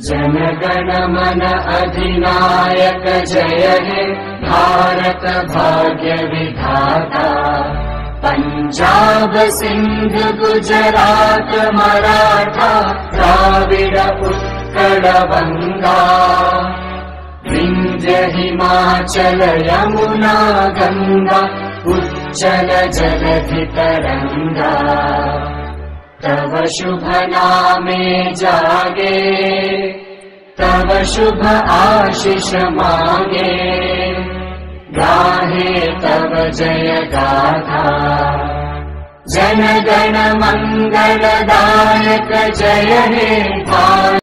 जनगण मन अधिनायक जय हे भारत भाग्य विधाता। पञ्जाब सिन्ध गुजरात मराठा द्राविड उत्कल बङ्गा विन्द्य हिमाचल यमुना गङ्गा उच्चल जलधि तरङ्गा तव शुभ नामे जागे शुभ आशिष मागे। गाहे तव जय गाथा। जनगण मङ्गलदायक जय हे